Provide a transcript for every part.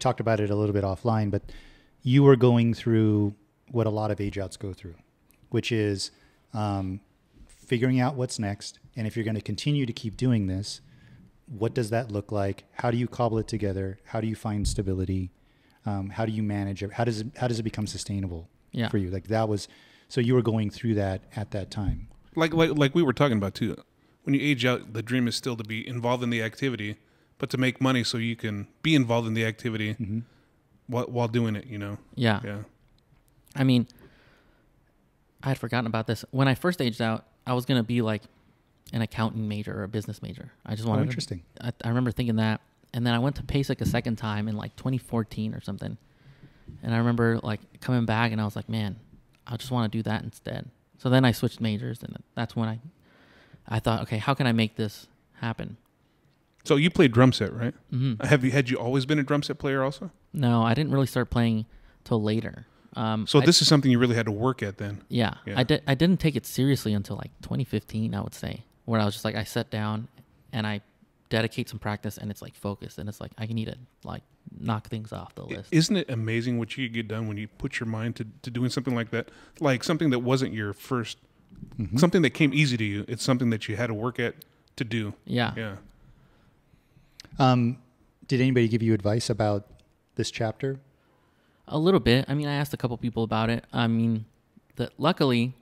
talked about it a little bit offline, but you were going through what a lot of age outs go through, which is um, figuring out what's next. And if you're going to continue to keep doing this, what does that look like? How do you cobble it together? How do you find stability? Um, how do you manage it? How does it, how does it become sustainable Yeah. for you? Like that was, so you were going through that at that time. like like like we were talking about too. When you age out, the dream is still to be involved in the activity, but to make money so you can be involved in the activity mm-hmm. while while doing it. You know. Yeah. Yeah. I mean, I had forgotten about this. When I first aged out, I was gonna be like an accounting major or a business major. I just Oh, wanted. to- interesting. I, I remember thinking that, and then I went to PASIC a second time in like 2014 or something, and I remember like coming back and I was like, man, I just want to do that instead. So then I switched majors, and that's when I, I thought, okay, how can I make this happen? So you played drum set, right? hmm Have you had you always been a drum set player also? No, I didn't really start playing till later. Um, So I- this is something you really had to work at then. Yeah, Yeah. I did. I didn't take it seriously until like 2015. I would say, where I was just like, I sat down and I dedicate some practice, and it's like focused, and it's like I need to like knock things off the list. Isn't it amazing what you get done when you put your mind to, to doing something like that? Like something that wasn't your 1st Mhm. something that came easy to you. It's something that you had to work at to do. yeah. Yeah. Um, did anybody give you advice about this chapter? a little bit. I mean, I asked a couple people about it. I mean, that luckily,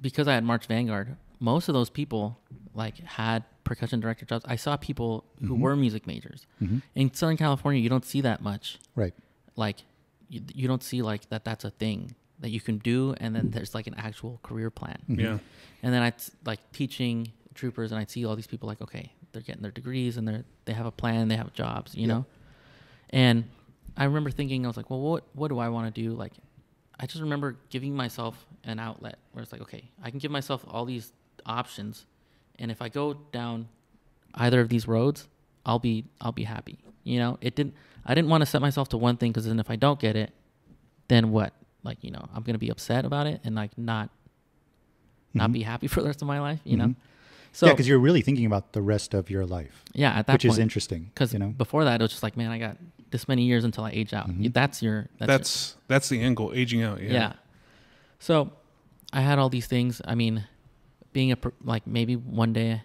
because I had March Vanguard, most of those people like had percussion director jobs. I saw people who Mhm. were music majors Mm-hmm. in Southern California. You don't see that much. Right. like you, you don't see like that that's a thing that you can do and then there's like an actual career plan Mhm. Yeah. and then i like teaching troopers and i'd see all these people like okay they're getting their degrees and they're they have a plan they have jobs you Yeah. know and i remember thinking i was like well what what do i want to do like i just remember giving myself an outlet where it's like okay i can give myself all these options and if i go down either of these roads i'll be i'll be happy you know it didn't i didn't want to set myself to one thing because then if i don't get it then what like you know i'm gonna be upset about it and like not not Mhm. be happy for the rest of my life you know Mhm. So yeah, because you're really thinking about the rest of your life, yeah at that which point is interesting. because you know, before that it was just like man i got this many years until i age out Mhm. that's your that's, your- That's that's the end goal, aging out. Yeah. yeah. So I had all these things. I mean, being a, like maybe one day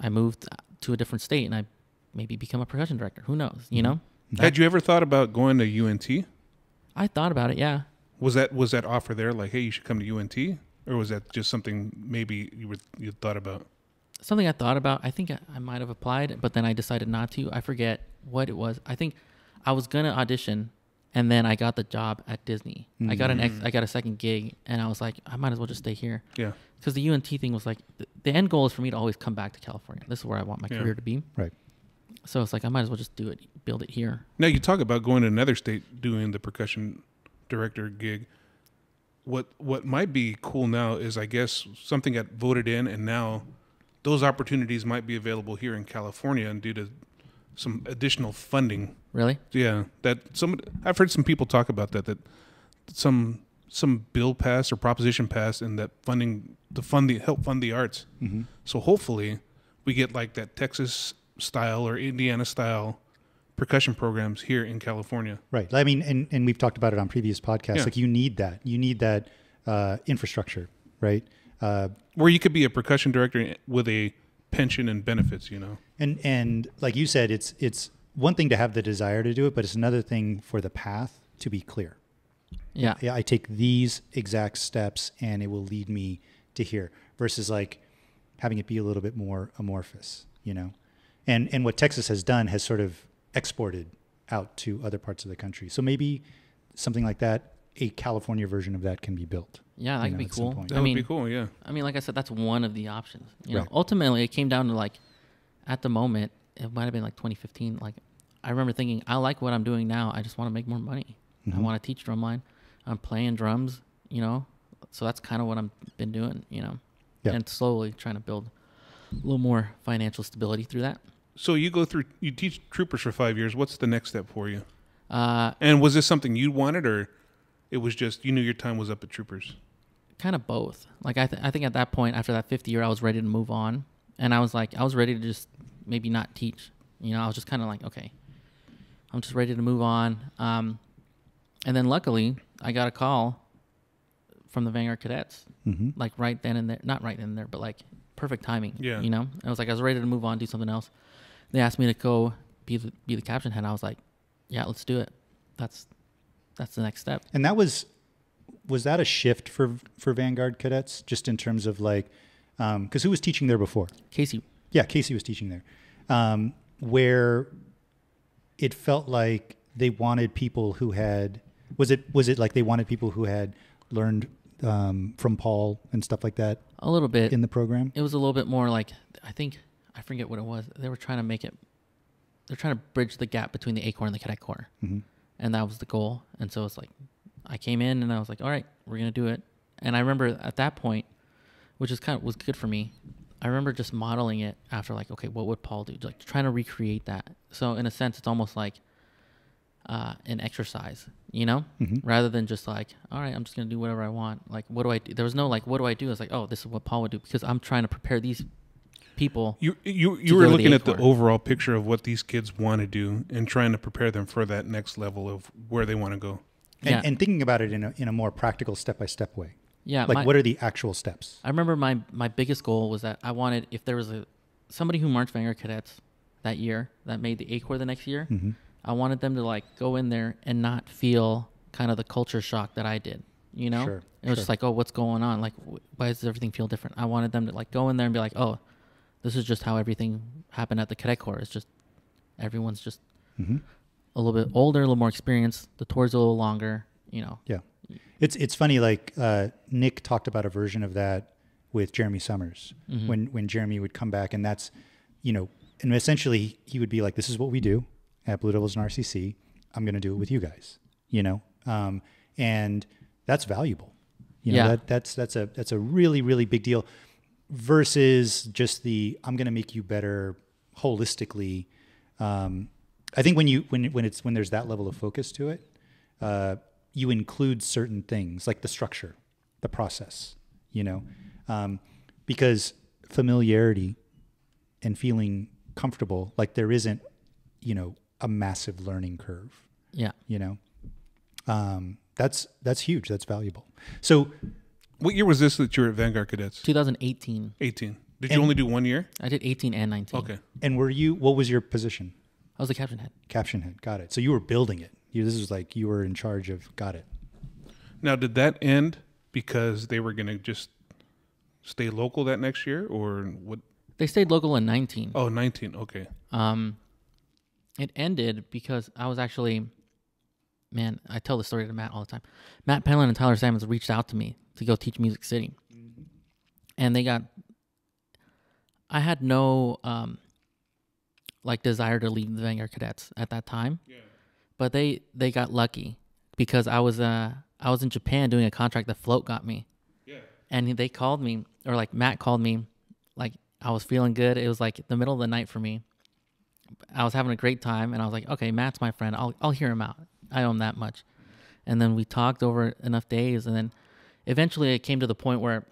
I moved to a different state and I maybe become a percussion director. Who knows? You Mhm. know, Had you ever thought about going to UNT? I thought about it. Yeah. Was that was that offer there? Like, hey, you should come to UNT, or was that just something maybe you were you thought about? Something I thought about. I think I, I might have applied, but then I decided not to. I forget what it was. I think I was gonna audition, and then I got the job at Disney. I got an ex, Mm. I got a second gig, and I was like, I might as well just stay here. Yeah. Because the UNT thing was like, the, the end goal is for me to always come back to California. This is where I want my Yeah. career to be. Right. So it's like I might as well just do it, build it here. Now you talk about going to another state doing the percussion director gig. What what might be cool now is I guess something got voted in, and now those opportunities might be available here in California, and due to some additional funding. Really? Yeah, that some I've heard some people talk about that that some some bill passed or proposition passed, and that funding to fund the help fund the arts. hmm So hopefully, we get like that Texas style or Indiana style percussion programs here in California. Right. I mean, and, and we've talked about it on previous podcasts. Yeah. Like you need that. You need that uh, infrastructure, right? Uh, Where you could be a percussion director with a pension and benefits, you know. and and like you said, it's it's one thing to have the desire to do it, but it's another thing for the path to be clear. Yeah. Yeah, I take these exact steps, and it will lead me to here. Versus like having it be a little bit more amorphous, you know. And and what Texas has done has sort of exported out to other parts of the country. So maybe something like that, a California version of that can be built. Yeah, that you could know, be at some cool. That I would mean, be cool, yeah. I mean, like I said, that's one of the options. You know, ultimately, it came down to like, at the moment, it might have been like 2015. Like, I remember thinking, I like what I'm doing now. I just want to make more money. I Mhm. want to teach drumline. I'm playing drums. You know, so that's kind of what I've been doing. You know, Yeah. and slowly trying to build a little more financial stability through that. So you go through you teach troopers for 5 years. What's the next step for you? Uh, And was this something you wanted or it was just you knew your time was up at troopers? kind of both. Like I, th- I think at that point, after that 50 year, I was ready to move on, and I was like, I was ready to just maybe not teach. You know, I was just kind of like, okay, I'm just ready to move on. Um, and then luckily, I got a call from the Vanguard cadets, Mm-hmm. like right then and there. Not right then and there, but like perfect timing. Yeah. You know, I was like, I was ready to move on, do something else. They asked me to go be the be the caption head. I was like, yeah, let's do it. That's that's the next step. And that was was that a shift for for Vanguard cadets, just in terms of like, because who was teaching there before? Casey, Yeah, Casey was teaching there, um, where it felt like they wanted people who had was it was it like they wanted people who had learned um, from Paul and stuff like that a little bit. in the program. it was a little bit more like I think I forget what it was. They were trying to make it. They're trying to bridge the gap between the A Corps and the Cadet Corps, hmm and that was the goal. And so it's like, I came in and I was like, all right, we're gonna do it. And I remember at that point, which is kind of was good for me. I remember just modeling it after like, okay, what would Paul do? Like trying to recreate that. So in a sense, it's almost like uh, an exercise, you know, hmm rather than just like, all right, I'm just gonna do whatever I want. Like, what do I do? There was no like, what do I do? It's like, oh, this is what Paul would do because I'm trying to prepare these people. You you you were go to the looking at the A-Corps. overall picture of what these kids want to do and trying to prepare them for that next level of where they want to go. And, Yeah. and thinking about it in a in a more practical step by step way. Yeah, Like, my- what are the actual steps? I remember my my biggest goal was that I wanted if there was a somebody who marched Vanguard cadets that year that made the A Corps the next year, hmm I wanted them to like go in there and not feel kind of the culture shock that I did. You know, Sure, it was sure. just like, oh, what's going on? Like, wh- why does everything feel different? I wanted them to like go in there and be like, oh, this is just how everything happened at the cadet corps. It's just everyone's just hmm a little bit older, a little more experienced. The tour's a little longer. You know, Yeah, it's it's funny. Like uh, Nick talked about a version of that with Jeremy Summers Mhm. when when Jeremy would come back, and that's you know, and essentially he would be like, "This is what we do at Blue Devils and RCC. I'm going to do it with you guys." You know, um, and that's valuable. You know, Yeah. that that's that's a that's a really really big deal versus just the I'm going to make you better holistically. Um, I think when you when when it's when there's that level of focus to it, uh, you include certain things like the structure, the process, you know, um, because familiarity and feeling comfortable, like there isn't, you know, a massive learning curve, yeah. you know, um, that's that's huge. That's valuable. So What year was this that you were at Vanguard Cadets? 2018, 18. Did And- you only do one year? I did 18 and 19. Okay. and were you? What was your position? I was the captain head. Caption head. Got it. So you were building it. You, this was like you were in charge of. Got it. Now, did that end because they were going to just stay local that next year or what? They stayed local in 19. Oh, 19. Okay. Um, it ended because I was actually, man, I tell the story to Matt all the time. Matt Penland and Tyler Sammons reached out to me to go teach Music City, and they got. I had no um, like desire to leave the Vanguard Cadets at that time, but they they got lucky because I was uh I was in Japan doing a contract that Float got me, Yeah. and they called me or like Matt called me, like I was feeling good. It was like the middle of the night for me. I was having a great time, and I was like, okay, Matt's my friend. I'll I'll hear him out. I owe him that much. And then we talked over enough days, and then eventually it came to the point where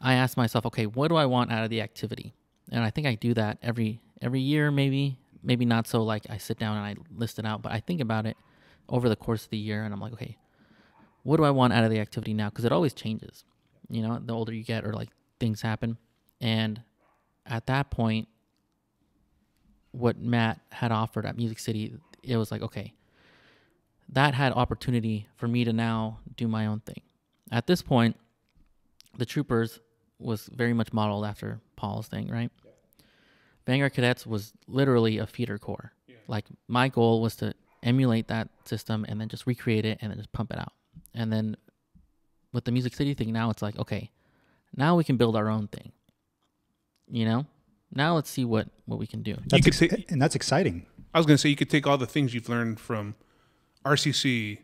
I asked myself, okay, what do I want out of the activity? And I think I do that every every year, maybe maybe not so like I sit down and I list it out, but I think about it over the course of the year, and I'm like, okay, what do I want out of the activity now? Because it always changes. You know, the older you get, or like things happen, and at that point, what Matt had offered at Music City, it was like, okay, that had opportunity for me to now do my own thing. At this point, the Troopers was very much modeled after Paul's thing, right? Vanguard Cadets was literally a feeder corps. Like my goal was to emulate that system and then just recreate it and then just pump it out. And then with the Music City thing, now it's like, okay, now we can build our own thing. You know? Now let's see what what we can do. That's could ex- say- and that's exciting. I was going to say you could take all the things you've learned from RCC,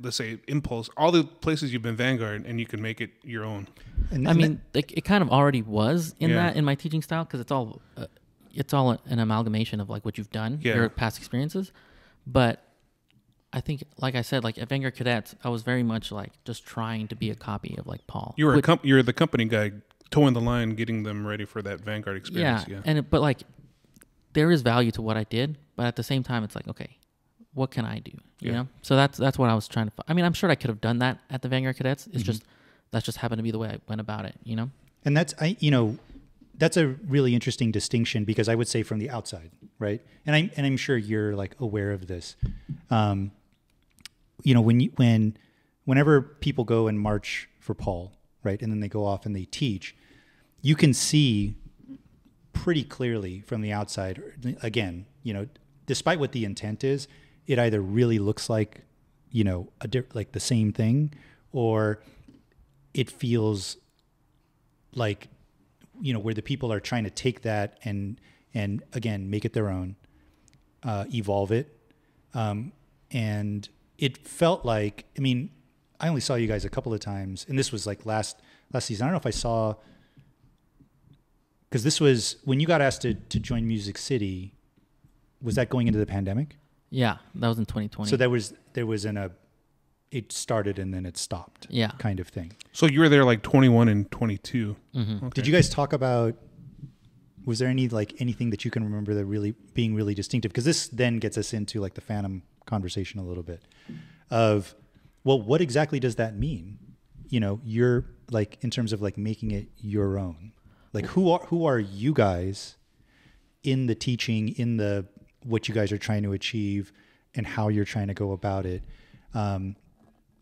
let's say Impulse, all the places you've been Vanguard, and you can make it your own. And, I and mean, it, it kind of already was in Yeah. that in my teaching style because it's all uh, it's all an amalgamation of like what you've done, Yeah. your past experiences. But I think, like I said, like at Vanguard Cadets, I was very much like just trying to be a copy of like Paul. You were a Which- com- you're the company guy, towing the line, getting them ready for that Vanguard yeah, experience. Yeah. and it, but like there is value to what I did, but at the same time, it's like okay, what can I do? You Yeah. know, so that's that's what I was trying to. I mean, I'm sure I could have done that at the Vanguard Cadets. Mm-hmm. It's just that's just happened to be the way I went about it. You know. And that's I you know that's a really interesting distinction because I would say from the outside, right? And I and I'm sure you're like aware of this. Um, you know when you, when whenever people go and march for Paul, right, and then they go off and they teach, you can see pretty clearly from the outside. Again, you know, despite what the intent is, it either really looks like you know a di- like the same thing, or it feels like you know where the people are trying to take that and and again make it their own uh, evolve it. Um, and it felt like i mean i only saw you guys a couple of times and this was like last last season. I don't know if i saw because this was when you got asked to, to join music city was that going into the pandemic Yeah, that was in 2020. so there was there was in a it started and then it stopped yeah. kind of thing So you were there like 21 and 22. hmm Did you guys talk about? Was there any like anything that you can remember that really being really distinctive? Because this then gets us into like the Phantom conversation a little bit. Of, well, what exactly does that mean? You know, you're like in terms of like making it your own. Like who are who are you guys in the teaching, in the what you guys are trying to achieve, and how you're trying to go about it? Um,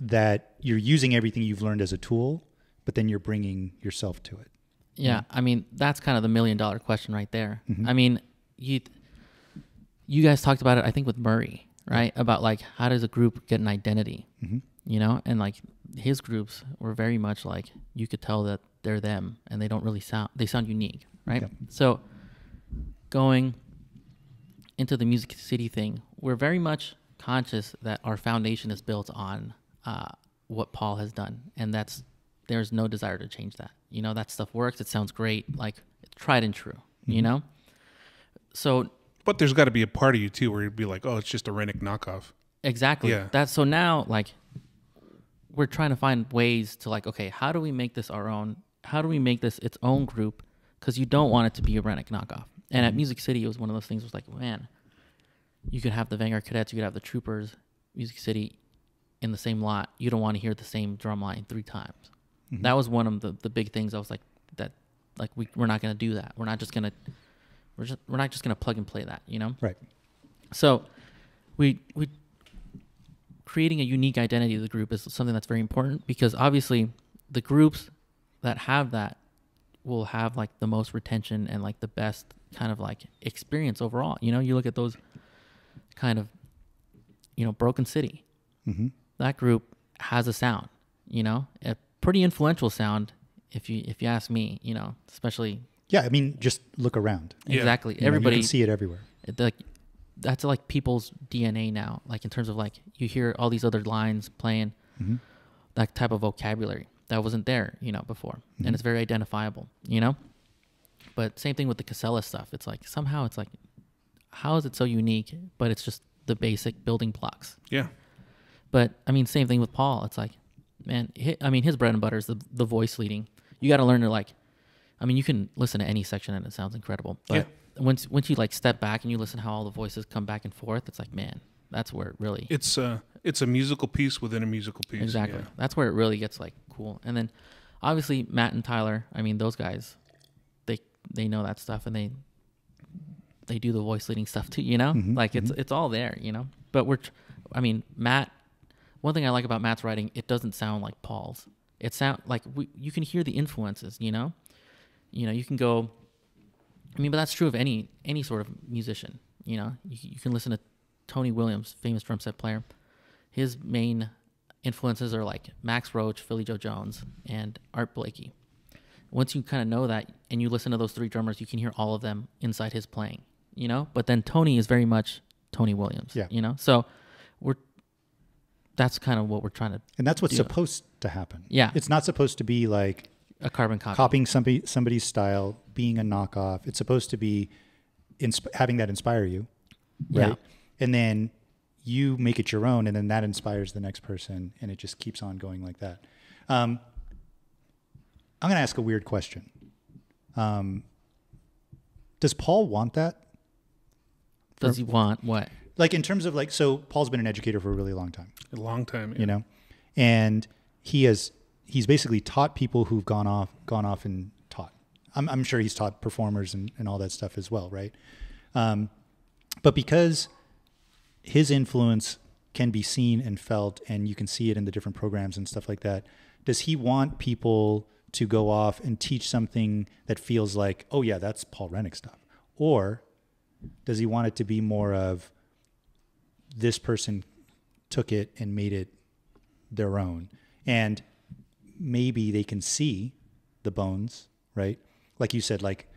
that you're using everything you've learned as a tool, but then you're bringing yourself to it. Yeah, I mean that's kind of the million dollar question right there. Mhm. I mean, you you guys talked about it, I think, with Murray, right? About like how does a group get an identity, Mhm. you know? And like his groups were very much like you could tell that they're them and they don't really sound they sound unique, right? So going into the Music City thing, we're very much conscious that our foundation is built on uh, what Paul has done, and that's there's no desire to change that. You know, that stuff works. It sounds great. Like it's tried and true. You Mhm. know, so But there's got to be a part of you too where you'd be like, oh, it's just a Rennick knockoff. exactly. Yeah. That's so now like we're trying to find ways to like, okay, how do we make this our own? How do we make this its own group? Because you don't want it to be a Rennick knockoff. And at Music City, it was one of those things. Was like, man, you could have the Vanguard Cadets, you could have the Troopers, Music City, in the same lot. You don't want to hear the same drum line three times. Mhm. That was one of the, the big things. I was like, that, like we we're not gonna do that. We're not just gonna, we're just we're not just gonna plug and play that. You know. Right. So, we we creating a unique identity of the group is something that's very important because obviously the groups that have that will have like the most retention and like the best kind of like experience overall. You know, you look at those kind of you know, Broken City. hmm That group has a sound, you know, a pretty influential sound if you if you ask me, you know, especially Yeah, I mean, just look around. Yeah. exactly You know, everybody you can see it everywhere. it- like that's like people's DNA now. Like in terms of like you hear all these other lines playing hmm that type of vocabulary that wasn't there, you know, before, Mhm. and it's very identifiable, you know. But same thing with the Casella stuff. It's like somehow it's like, how is it so unique? But it's just the basic building blocks. Yeah. But I mean, same thing with Paul. It's like, man, I mean, his bread and butter is the the voice leading. You got to learn to like. I mean, you can listen to any section and it sounds incredible. But once once you like step back and you listen how all the voices come back and forth, it's like, man, that's where it really It's uh it's a musical piece within a musical piece. exactly. Yeah. That's where it really gets like cool. And then obviously Matt and Tyler. I mean, those guys, they they know that stuff and they they do the voice leading stuff too. You know, Mhm, like it's mhm. it's all there. You know, but we're, I mean, Matt. One thing I like about Matt's writing, it doesn't sound like Paul's. It sound like we, you can hear the influences. You know, you know, you can go. I mean, but that's true of any any sort of musician. You know, you, you can listen to Tony Williams, famous drum set player. His main influences are like Max Roach, Philly Joe Jones, and Art Blakey. Once you kind of know that and you listen to those three drummers, you can hear all of them inside his playing, you know? But then Tony is very much Tony Williams, Yeah. you know? So we're, that's kind of what we're trying to, And that's what's Yeah. supposed to happen. Yeah. It's not supposed to be like a carbon copy. copying somebody somebody's style, being a knockoff. It's supposed to be insp- having that inspire you, right? Yeah. And then you make it your own, and then that inspires the next person, and it just keeps on going like that. Um, I'm going to ask a weird question. Um, does Paul want that? Does he want what? Like in terms of like, so Paul's been an educator for a really long time. A long time. you know and he has he's basically taught people who've gone off gone off and taught i'm, I'm sure he's taught performers and, and all that stuff as well right um, but because his influence can be seen and felt and you can see it in the different programs and stuff like that. Does he want people to go off and teach something that feels like oh yeah that's paul rennick stuff? Or does he want it to be more of this person took it and made it their own? And maybe they can see the bones right? Like you said like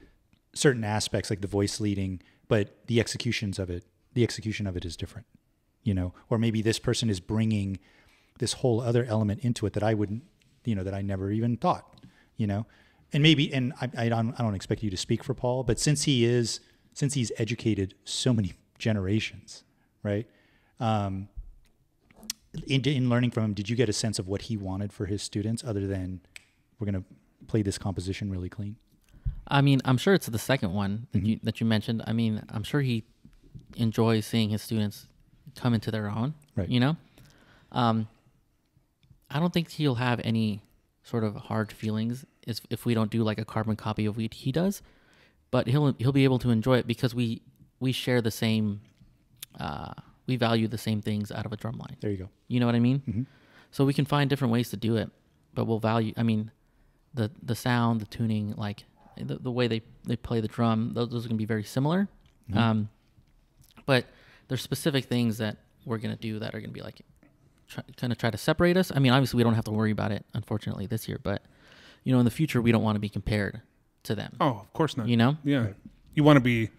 certain aspects like the voice leading but the executions of it the execution of it is different you know or maybe this person is bringing this whole other element into it that i wouldn't you know that i never even thought you know and maybe and i, I don't i don't expect you to speak for paul but since he is since he's educated so many generations right um, in, in learning from him, did you get a sense of what he wanted for his students other than we're going to play this composition really clean? I mean, I'm sure it's the second one that Mm-hmm. you that you mentioned. I mean, I'm sure he enjoys seeing his students come into their own. Right. You know, um, I don't think he'll have any sort of hard feelings if if we don't do like a carbon copy of what he does, but he'll he'll be able to enjoy it because we we share the same. Uh, we value the same things out of a drum line. There you go. You know what I mean? So we can find different ways to do it, but we'll value. I mean, the the sound, the tuning, like the, the way they they play the drum, those, those are gonna be very similar. Um, but there's specific things that we're gonna do that are gonna be like try, kind of try to separate us. I mean, obviously we don't have to worry about it, unfortunately, this year. But you know, in the future, we don't want to be compared to them. Oh, of course not. You know Yeah. You want to be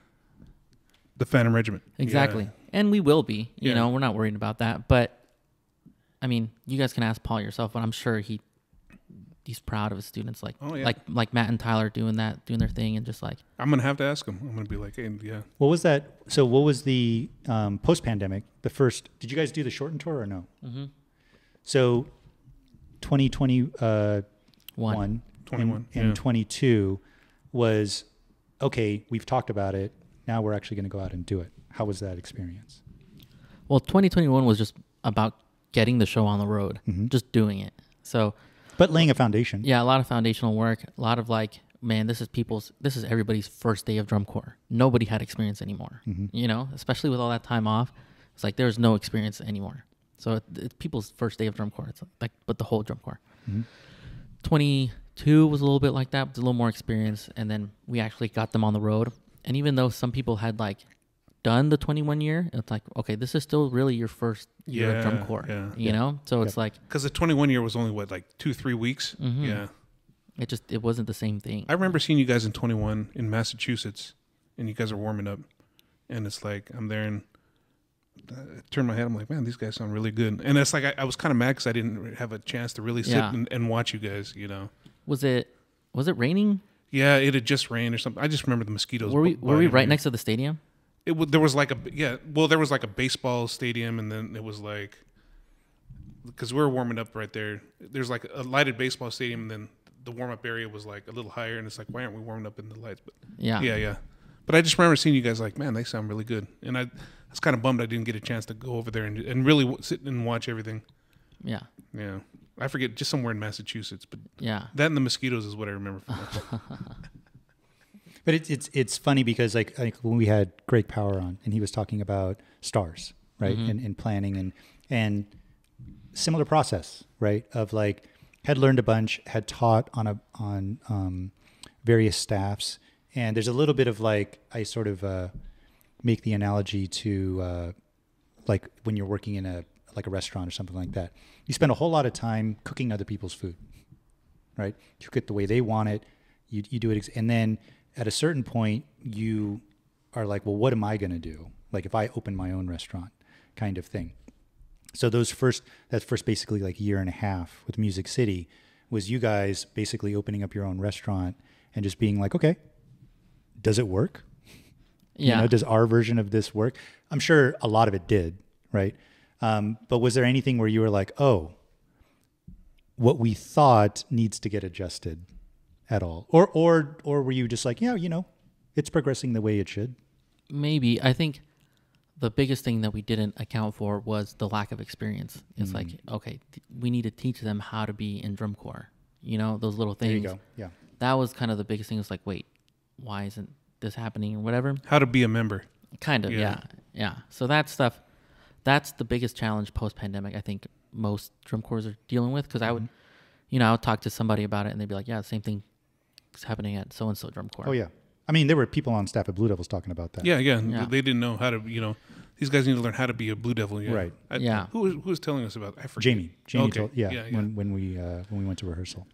the Phantom Regiment. exactly, Yeah. and we will be. You Yeah. know, we're not worried about that. But I mean, you guys can ask Paul yourself, but I'm sure he he's proud of his students, like Oh, yeah. like like Matt and Tyler doing that, doing their thing, and just like I'm gonna have to ask him. I'm gonna be like, hey, yeah. What was that? So, what was the um, post pandemic? The first, did you guys do the shortened tour or no? Mm-hmm. So, 2021 uh, one. one 21, and, and yeah. 22 was okay, we've talked about it. Now we're actually going to go out and do it. How was that experience? Well, 2021 was just about getting the show on the road, Mhm. just doing it. So But laying a foundation. yeah, a lot of foundational work, a lot of like, man, this is people's, this is everybody's first day of drum corps. Nobody had experience anymore, Mhm. you know, especially with all that time off. It's like there's no experience anymore. So it, it's people's first day of drum corps. It's like, but the whole drum corps. Mhm. 22 was a little bit like that, but a little more experience. And then we actually got them on the road. And even though some people had like done the 21 year, it's like, okay, this is still really your first year of drum corps, yeah. you Yeah. know? So it's like, Because the 21 year was only what, like two, three weeks. Mhm. Yeah. it just, it wasn't the same thing. I remember seeing you guys in 21 in Massachusetts, and you guys are warming up, and it's like I'm there and I turn my head. I'm like, man, these guys sound really good. And it's like I, I was kind of mad because I didn't have a chance to really sit Yeah. and, and watch you guys. You know. Was it, was it raining? Yeah, it had just rained or something. I just remember the mosquitoes. Were we, were we right me. next to the stadium? It w- there was like a yeah. Well, there was like a baseball stadium, and then it was like because we were warming up right there. There's like a lighted baseball stadium, and then the warm up area was like a little higher, and it's like why aren't we warming up in the lights? But Yeah. yeah, yeah. But I just remember seeing you guys like, man, they sound really good, and I, I was kind of bummed I didn't get a chance to go over there and and really w- sit and watch everything. Yeah. Yeah, I forget just somewhere in Massachusetts, but Yeah. that and the mosquitoes is what I remember from that. But it's it's it's funny because like like when we had Greg Power on and he was talking about stars, right? Mhm. And, and planning and and similar process, right? Of like had learned a bunch, had taught on a on um, various staffs, and there's a little bit of like I sort of uh, make the analogy to uh, like when you're working in a like a restaurant or something like that. You spend a whole lot of time cooking other people's food, right? You cook it the way they want it. You you do it, ex- and then at a certain point, you are like, well, what am I going to do? Like if I open my own restaurant, kind of thing. So those first that first basically like year and a half with Music City was you guys basically opening up your own restaurant and just being like, okay, does it work? Yeah. You know, does our version of this work? I'm sure a lot of it did, right? Um, but was there anything where you were like, oh, what we thought needs to get adjusted at all, or or or were you just like, yeah, you know, it's progressing the way it should? maybe I think the biggest thing that we didn't account for was the lack of experience. It's like, Mm. okay, th- we need to teach them how to be in drum corps. You know, those little things. There you go. Yeah. That was kind of the biggest thing. It's like, wait, why isn't this happening or whatever? How to be a member. Kind of, Yeah. yeah. yeah. So that stuff, that's the biggest challenge post pandemic. I think most drum corps are dealing with because I would, Mm-hmm. you know, I would talk to somebody about it and they'd be like, yeah, same thing is happening at so and so drum corps. Oh yeah. I mean, there were people on staff at Blue Devils talking about that. Yeah, yeah, Yeah. They didn't know how to, you know, these guys need to learn how to be a Blue Devil. Yeah. Right. I, Yeah. Who was, who was telling us about? I forget. Jamie. Jamie Okay. told. Yeah. Yeah, yeah. When when we uh, when we went to rehearsal.